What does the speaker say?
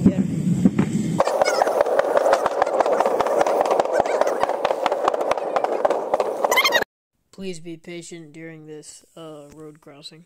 here. Please be patient during this uh, road crossing.